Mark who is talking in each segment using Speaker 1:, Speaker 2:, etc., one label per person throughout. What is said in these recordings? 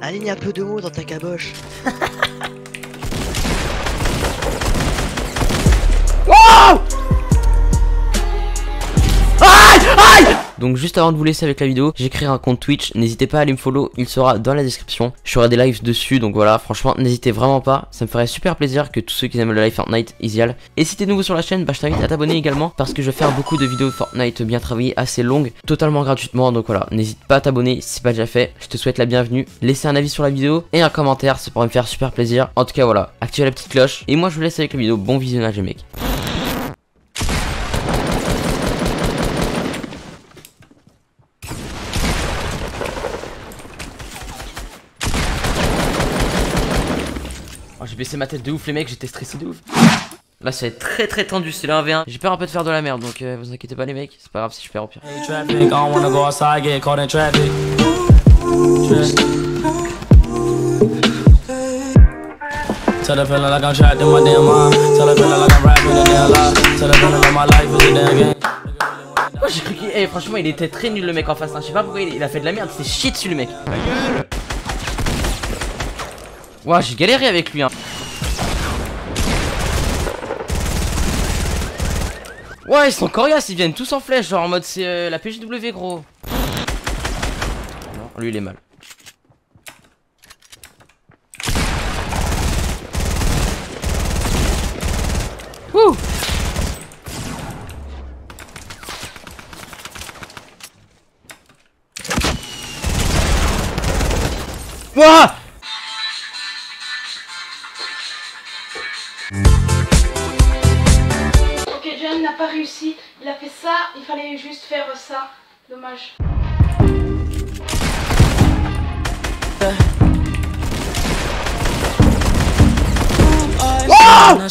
Speaker 1: Aligne un peu de mots dans ta caboche.
Speaker 2: Donc juste avant de vous laisser avec la vidéo, j'ai créé un compte Twitch, n'hésitez pas à aller me follow, il sera dans la description. Je ferai des lives dessus, donc voilà, franchement, n'hésitez vraiment pas, ça me ferait super plaisir que tous ceux qui aiment le live Fortnite, ils y. Et si t'es nouveau sur la chaîne, bah je t'invite à t'abonner également, parce que je vais faire beaucoup de vidéos Fortnite bien travaillées, assez longues, totalement gratuitement, donc voilà, n'hésite pas à t'abonner si c'est pas déjà fait, je te souhaite la bienvenue, laissez un avis sur la vidéo et un commentaire, ça pourrait me faire super plaisir. En tout cas voilà, activez la petite cloche, et moi je vous laisse avec la vidéo, bon visionnage les mecs. Baissé ma tête de ouf les mecs, j'étais stressé de ouf. Là ça va être très très tendu, c'est le 1v1. J'ai peur un peu de faire de la merde donc euh, vous inquiétez pas les mecs, c'est pas grave si je perds au pire.
Speaker 3: Hey, traffic, I don't wanna go outside, get caught in traffic. Tell the feeling like I'm trapped in my damn mind. Tell the feeling like I'm rapping a damn lie. Tell the feeling like my life is a damn game.
Speaker 2: Moi j'ai cru qu'il. Eh, franchement il était très nul le mec en face, hein. je sais pas pourquoi il, il a fait de la merde, c'est chier dessus le mec. Ouah j'ai galéré avec lui hein. Ouais ils sont coriaces, ils viennent tous en flèche, genre en mode c'est euh, la PGW gros. Non, lui il est mal. Wouh Ouah
Speaker 4: il fallait juste faire ça. Dommage.
Speaker 3: Gonna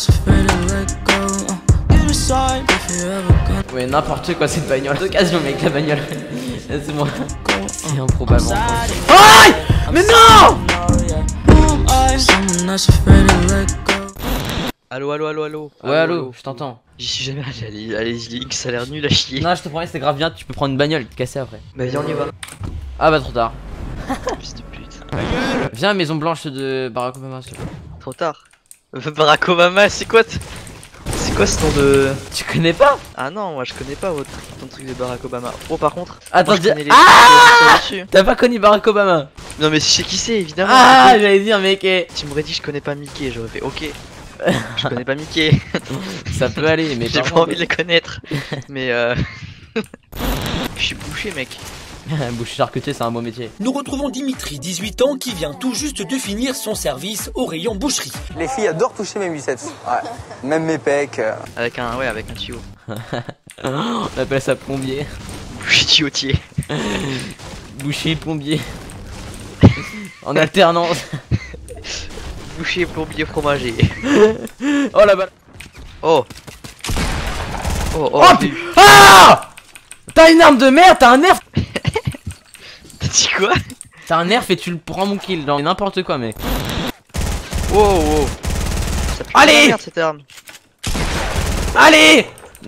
Speaker 2: Ouais n'importe quoi cette bagnole d'occasion mec la bagnole Laisse-moi C'est improbable Aïe Mais non
Speaker 1: Allo, allo, allo, allo.
Speaker 2: Ouais allô je t'entends
Speaker 1: J'y suis jamais allé. Allez, allez, Link, ça a l'air nul à chier.
Speaker 2: Non je te promets c'est grave bien tu peux prendre une bagnole et te casser après
Speaker 1: Bah, viens, on y va.
Speaker 2: Ah bah trop tard
Speaker 1: Fils de pute.
Speaker 2: Viens maison blanche de Barack Obama s'il te plaît.
Speaker 1: Trop tard. Euh, Barack Obama, c'est quoi C'est quoi ce nom de.
Speaker 2: Tu connais pas?
Speaker 1: Ah non, moi je connais pas votre ton truc de Barack Obama. Oh, par contre.
Speaker 2: Attends,
Speaker 1: moi, je
Speaker 2: dis-
Speaker 1: connais les
Speaker 2: Ah. T'as pas connu Barack Obama?
Speaker 1: Non, mais je sais qui c'est, évidemment.
Speaker 2: Ah j'allais dire mec eh,
Speaker 1: Tu m'aurais dit je connais pas Mickey, j'aurais fait ok. Je connais pas Mickey,
Speaker 2: Ça peut aller mais
Speaker 1: j'ai pas envie de les connaître. mais euh. Je suis bouché, mec.
Speaker 2: Boucher charcuté c'est un beau métier
Speaker 5: Nous retrouvons Dimitri, 18 ans, qui vient tout juste de finir son service au rayon boucherie.
Speaker 6: Les filles adorent toucher mes biceps. Ouais. Même mes pecs. euh.
Speaker 1: Avec un, ouais, avec un tuyau.
Speaker 2: On appelle ça plombier
Speaker 1: Bouché tuyautier.
Speaker 2: Boucher plombier En alternance
Speaker 1: Bouché plombier fromager.
Speaker 2: Oh la balle.
Speaker 1: Oh. Oh, oh,
Speaker 2: Oh, Ah T'as une arme de merde, t'as un nerf.
Speaker 1: T'as dit quoi?
Speaker 2: T'as un nerf et tu le prends mon kill dans n'importe quoi mec.
Speaker 1: Wow, wow. Ça pue
Speaker 2: Allez
Speaker 1: la merde cette arme.
Speaker 2: Allez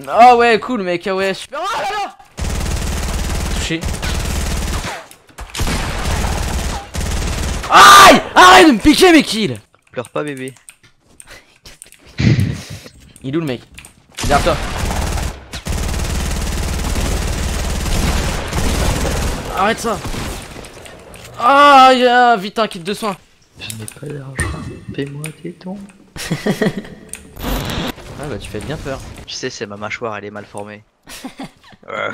Speaker 2: Oh ouais cool mec, ah ouais. Super Oh là là. Touché. Aïe Arrête de me piquer mes kills
Speaker 1: Pleure pas bébé.
Speaker 2: Il est où le mec? Derrière toi. Arrête ça. Ah yeah, vite un kit de soin.
Speaker 1: Je n'ai pas d'argent, fais-moi des dons.
Speaker 2: Ah bah tu fais bien peur
Speaker 1: Tu sais, c'est ma mâchoire, elle est mal formée.
Speaker 2: Oh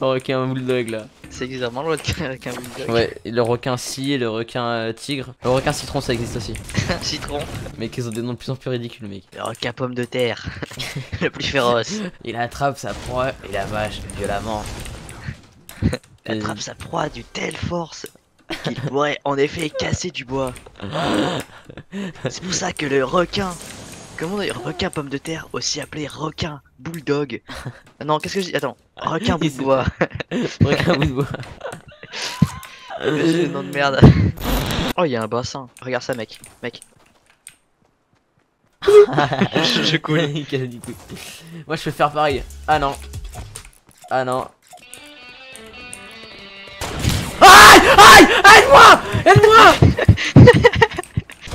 Speaker 2: ok un bulldog là
Speaker 1: C'est exactement le requin.
Speaker 2: Ouais, le requin scie et le requin euh, tigre. Le requin citron ça existe aussi.
Speaker 1: Citron.
Speaker 2: Mais qu'ils ont des noms de plus en plus ridicules mec.
Speaker 1: Le requin pomme de terre. le plus féroce.
Speaker 2: Il attrape sa proie et la vache violemment.
Speaker 1: Il attrape sa proie d'une telle force qu'il pourrait en effet casser du bois. C'est pour ça que le requin. Comment on dit requin pomme de terre, aussi appelé requin bulldog. Non, qu'est-ce que je dis? Attends, requin bout de bois.
Speaker 2: requin bout de bois.
Speaker 1: C'est le nom de merde. Oh, il y a un bassin. Regarde ça, mec. Mec. je, je coule.
Speaker 2: Moi je peux faire pareil. Ah non. Ah non. Aïe Aïe Aide-moi Aide-moi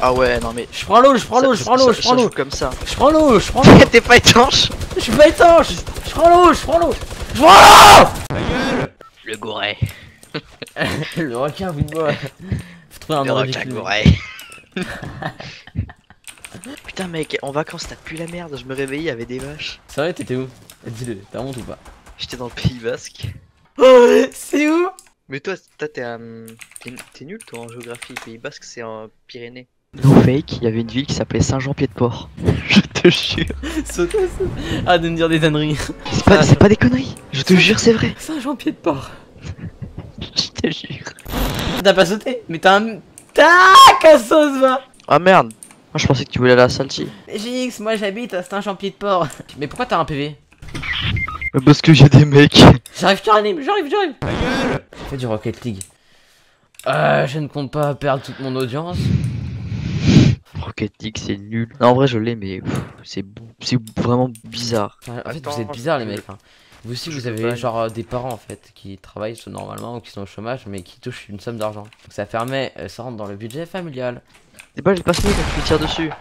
Speaker 1: Ah ouais, non mais.
Speaker 2: Je prends l'eau, je prends l'eau, je prends l'eau, je prends l'eau.
Speaker 1: comme ça.
Speaker 2: Je prends l'eau, je prends l'eau.
Speaker 1: T'es pas étanche?
Speaker 2: Je suis pas étanche. Je prends l'eau, je prends l'eau. Je prends l'eau.
Speaker 1: Le gouret.
Speaker 2: Le requin, vous moi. Faut trouver un
Speaker 1: Le requin gouret. Putain mec, en vacances t'as plus la merde, je me réveillais, il y avait des vaches.
Speaker 2: C'est vrai, t'étais où? Dis-le, t'as honte ou pas?
Speaker 1: J'étais dans le Pays Basque.
Speaker 2: C'est où?
Speaker 1: Mais toi, toi t'es un... T'es nul toi en géographie, Pays Basque c'est en Pyrénées. No fake, il y avait une ville qui s'appelait Saint-Jean-Pied-de-Port. je te jure.
Speaker 2: Ah, de me dire des tonneries.
Speaker 1: C'est pas, pas des conneries, je te jure c'est vrai.
Speaker 2: Saint-Jean-Pied-de-Port.
Speaker 1: Je te jure.
Speaker 2: T'as pas sauté Mais t'as un. T'as Cassos va
Speaker 1: Ah merde, moi je pensais que tu voulais aller à la Salty.
Speaker 2: GX, moi j'habite à Saint-Jean-Pied-de-Port. Mais pourquoi t'as un PV
Speaker 1: Parce que j'ai des mecs.
Speaker 2: J'arrive, j'arrive, j'arrive, j'arrive fait du Rocket League. Euh, je ne compte pas perdre toute mon audience.
Speaker 1: Rocket League c'est nul. Non en vrai je l'ai mais c'est c'est vraiment bizarre.
Speaker 2: Enfin, en fait,
Speaker 1: Attends,
Speaker 2: vous êtes bizarres les mecs. hein. Vous aussi, vous avez
Speaker 1: pas.
Speaker 2: genre euh, des parents en fait qui travaillent normalement ou qui sont au chômage mais qui touchent une somme d'argent. Donc ça permet, euh, ça rentre dans le budget familial.
Speaker 1: Des balles passées donc tu tires dessus.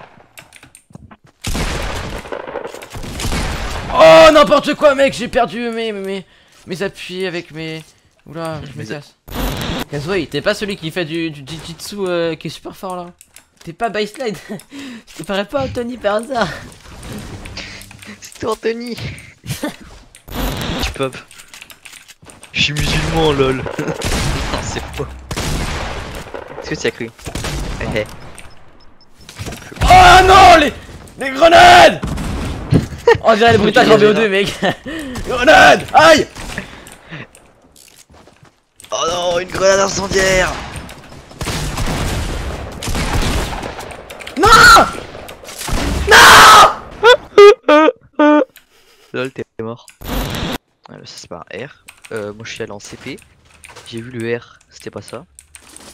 Speaker 2: Oh n'importe quoi mec, j'ai perdu mes, mes, mes, mes appuis avec mes... Oula, je me casse. Kazooie, t'es pas celui qui fait du, du jitsu euh, qui est super fort là T'es pas by slide Je te parais pas Anthony par hasard
Speaker 1: C'est Anthony. tu pop. Je suis musulman lol. non c'est faux. Est-ce que tu as cru Eh, eh.
Speaker 2: Oh non les, les grenades On dirait les bruitages en
Speaker 1: Grenade.
Speaker 2: VO2 mec Grenade Aïe
Speaker 1: Oh non, une grenade incendiaire Non Non Lol, t'es mort. Ah, mais ça c'est pas un R. Euh, moi je suis allé en CP. J'ai vu le R, c'était pas ça.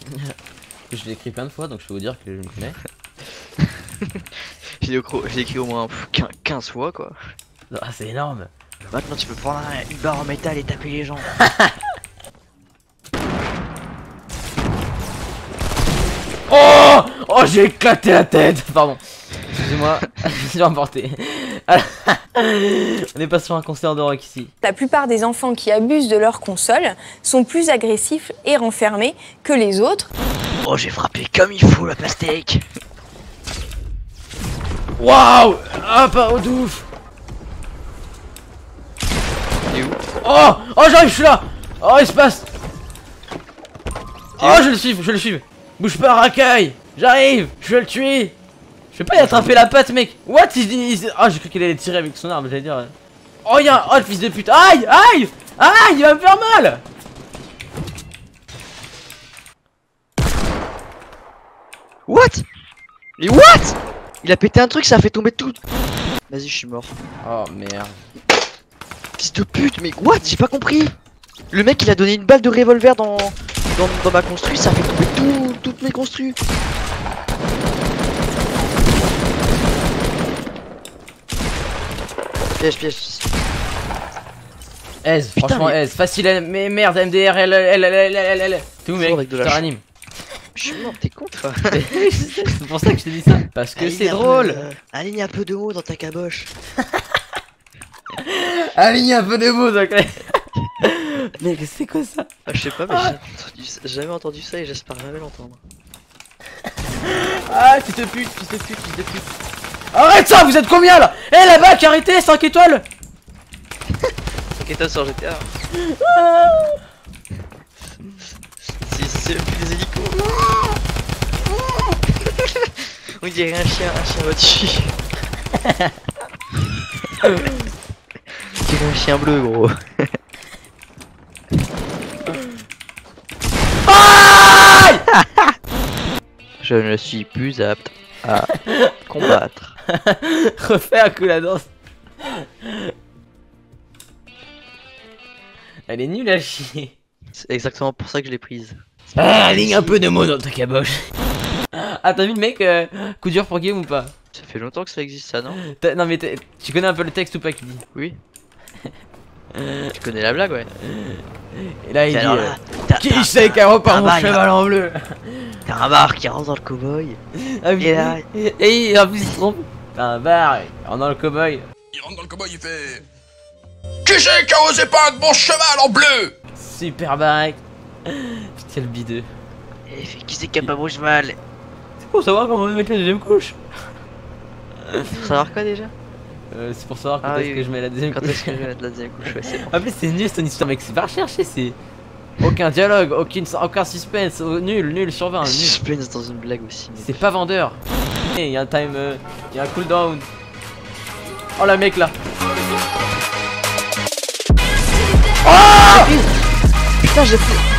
Speaker 2: Je l'ai écrit plein de fois donc je peux vous dire que je me connais.
Speaker 1: J'ai écrit, au- j'ai écrit au moins pff, 15 15 fois quoi.
Speaker 2: Ah c'est énorme
Speaker 1: Maintenant tu peux prendre un- une barre en métal et taper les gens.
Speaker 2: Oh Oh j'ai éclaté la tête. Pardon. Excusez-moi, je suis emporté. On est pas sur un concert de rock ici.
Speaker 7: La plupart des enfants qui abusent de leur console sont plus agressifs et renfermés que les autres.
Speaker 1: Oh j'ai frappé comme il faut la pastèque.
Speaker 2: Waouh! Ah pas de ouf!
Speaker 1: Il est où?
Speaker 2: Oh! Oh j'arrive, je suis là! Oh il se passe! Oh je le suis, je le suis Bouge pas racaille J'arrive Je vais le tuer Je vais pas y attraper la patte mec. What Ah j'ai cru qu'il allait tirer avec son arme, j'allais dire... Oh y'a Oh le fils de pute. Aïe Aïe Aïe Il va me faire mal.
Speaker 1: What? Mais what? Il a pété un truc, ça a fait tomber tout. Vas-y je suis mort.
Speaker 2: Oh merde.
Speaker 1: Fils de pute, mais what? J'ai pas compris. Le mec il a donné une balle de revolver dans, dans, dans ma construit, ça fait tomber tout, toutes mes construits Piège, piège.
Speaker 2: Aise,
Speaker 1: Putain,
Speaker 2: franchement
Speaker 1: mais-
Speaker 2: aise, facile, elle- mais merde, MDR, elle, elle, elle, elle, elle, où mec
Speaker 1: Toujours avec de
Speaker 2: Je te ranime.
Speaker 1: Je suis mort, t'es con toi
Speaker 2: C'est pour ça que je t'ai dit ça. Parce que c'est
Speaker 1: peu,
Speaker 2: drôle.
Speaker 1: euh, Aligne un peu de mots dans ta caboche.
Speaker 2: Aligne un peu de mots, donc. Mec, c'est quoi ça
Speaker 1: Ah, je sais pas, mais j'ai entendu ça- j'ai jamais entendu ça et j'espère jamais l'entendre.
Speaker 2: Ah, fils de pute, fils de pute, fils de pute. Arrête ça, vous êtes combien là Eh là-bas, qui a arrêté 5 étoiles
Speaker 1: Ok, toi sur GTA. C'est c'est le plus des hélicos. On dirait un chien, un chien dirait un chien bleu, gros. Je ne suis plus apte à combattre.
Speaker 2: Refais un coup la danse. Elle est nulle à chier.
Speaker 1: C'est exactement pour ça que je l'ai prise.
Speaker 2: Ah, aligne un peu de mots dans ta caboche. Ah, t'as vu le mec euh, coup dur pour Guillaume ou pas?
Speaker 1: Ça fait longtemps que ça existe, ça, non?
Speaker 2: Non, mais tu connais un peu le texte ou pas qui dit
Speaker 1: Oui. Tu connais la blague, ouais.
Speaker 2: Et là il dit euh,
Speaker 1: là, t'as-
Speaker 2: Qui c'est qui a repart
Speaker 1: un
Speaker 2: mon cheval en bleu
Speaker 1: T'as un bar qui rentre dans le cowboy.
Speaker 2: Ah
Speaker 1: Et là-
Speaker 2: et, en plus il se trompe. T'as un bar, on dans le cowboy.
Speaker 8: Il rentre dans le cowboy, il fait. Qui c'est qui a osé peindre mon cheval en bleu?
Speaker 2: Super baraque. Putain le bideux.
Speaker 1: Et il fait qui c'est qui a pas mon cheval?
Speaker 2: C'est pour savoir comment mettre la deuxième couche.
Speaker 1: Faut savoir quoi déjà?
Speaker 2: Euh, c'est pour savoir quand
Speaker 1: Ah
Speaker 2: est-ce
Speaker 1: oui,
Speaker 2: que
Speaker 1: oui.
Speaker 2: je mets la deuxième
Speaker 1: Quand
Speaker 2: couche.
Speaker 1: est-ce que je vais mettre la deuxième couche Ouais, c'est bon.
Speaker 2: En plus c'est nul cette histoire mec, c'est pas recherché, c'est... Aucun dialogue, aucune, aucun suspense, oh, nul, nul sur 20, nul.
Speaker 1: Suspense dans une blague aussi. mais-
Speaker 2: C'est pas vendeur. Il y a un time, euh, il y a un cooldown. Oh la mec là.
Speaker 1: Putain, j'ai fait.